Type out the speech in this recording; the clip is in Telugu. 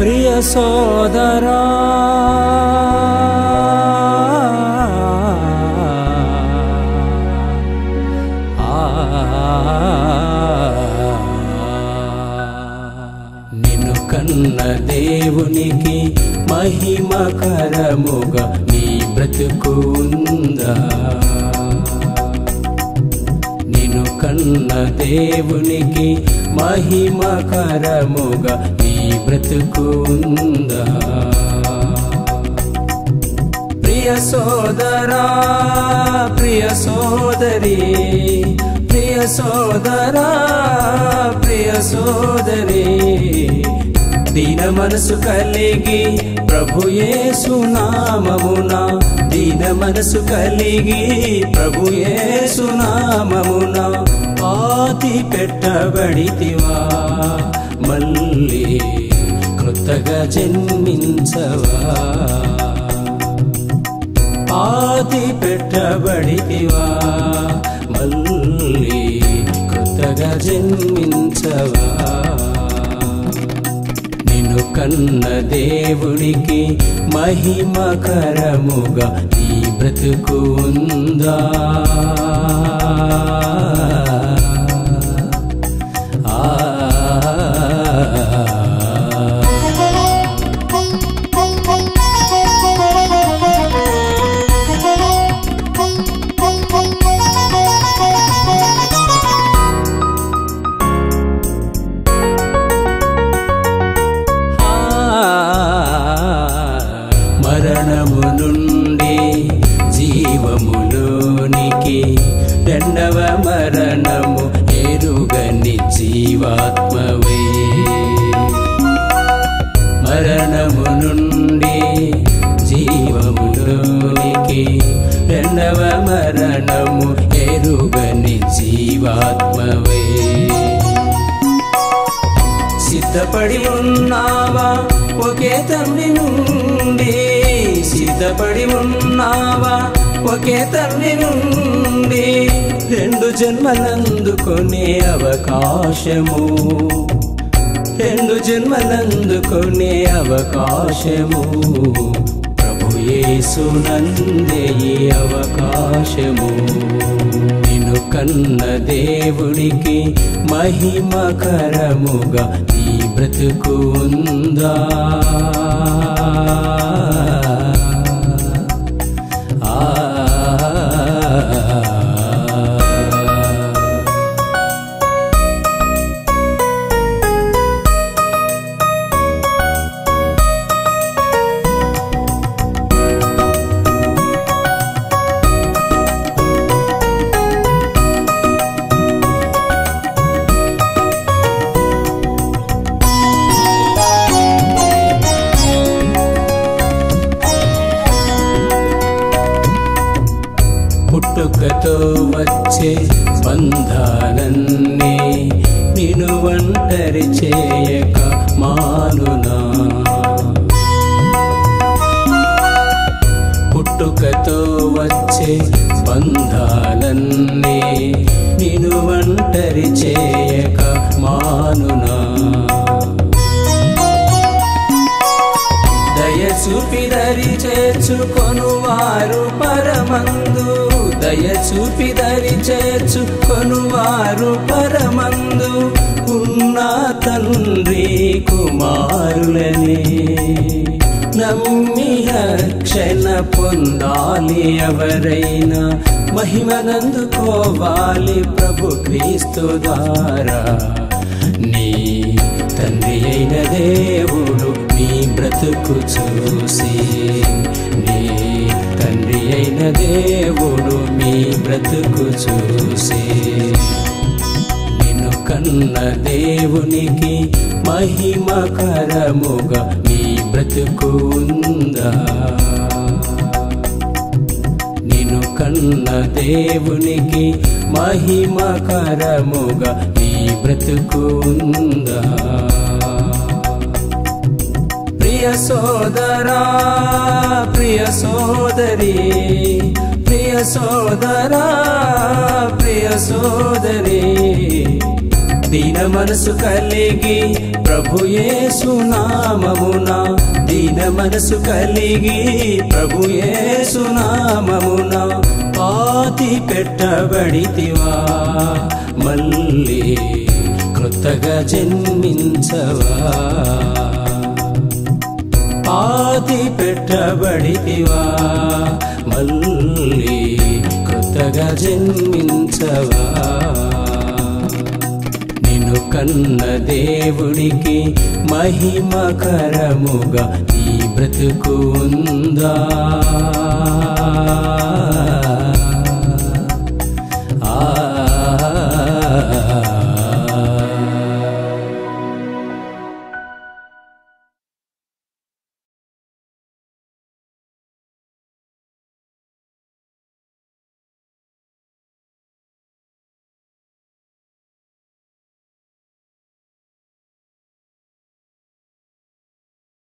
ప్రియ సోదరా. నిన్ను కన్న దేవునికి మహిమకరముగా నీ బ్రతుకు ఉందా? నిన్ను కన్న దేవునికి మహిమకరముగా నీ బ్రతుకు ఉందా ప్రియ సోదరా ప్రియ సోదరి ప్రియ సోదరా ప్రియ సోదరి దీన మనసు కలిగి ప్రభు యేసు నామమున దీన మనసు కలిగి ప్రభు యేసు నామమున పాతి పెట్టబడితివా? మళ్ళీ కృతగా జన్మించవా? ఆది పెట్టబడితివా? మళ్ళీ కృతగా జన్మించవా? నిన్ను కన్న దేవుడికి మహిమకరముగా ఈ బ్రతుకు ఉందా? మరణము ఎరుగని జీవాత్మవే. మరణము నుండి జీవములోనికి రెండవ మరణము ఎరుగని జీవాత్మవే. సిద్ధపడి ఉన్నావా ఒకే తండ్రి నుండి? సిద్ధపడి ఉన్నావా ఒకే తల్లి నుండి రెండు జన్మలందుకునే అవకాశము. రెండు జన్మలందుకునే అవకాశము. ప్రభు యేసునందే ఈ అవకాశము. నిన్ను కన్న దేవుడికి మహిమకరముగా ఈ బ్రతుకు ఉందా? చేసే బంధాలన్నీ నిన్ను ఒంటరి చేయక మానునా. పుట్టుకతో వచ్చే బంధాలన్నీ నిన్ను ఒంటరి చేయక మానునా. దయ చూపి దరి చేర్చుకొనువారు పరమందు దయ చూపి దరి చేర్చుకొనువారు పరమందు ఉన్న తండ్రి కుమారులనే. నమ్మి రక్షణ పొందాలి ఎవరైనా. మహిమనందుకోవాలి ప్రభు క్రీస్తు ద్వారా. నీ తండ్రి అయిన దేవుడు నీ బ్రతుకు చూసి దేవుడు మీ బ్రతుకు చూసి. నిన్ను కన్న దేవునికి మహిమకరముగా మీ బ్రతుకు ఉందా? నిన్ను కన్న దేవునికి మహిమకరముగా మీ బ్రతుకు ఉందా? ప్రియ సోదరా ప్రియ సోదరి సోదరా ప్రియ సోదరి దీన మనసు కలిగి ప్రభుయేసు నామమున దీన మనసు కలిగి ప్రభుయేసు నామమున పాతి పెట్టబడితివా. మళ్ళీ క్రొత్తగా జన్మించవా. పాతి పెట్టబడితివా. మళ్ళీ కొత్తగా జన్మించవా? నిన్ను కన్న దేవుడికి మహిమకరముగా ఈ బ్రతుకు ఉందా?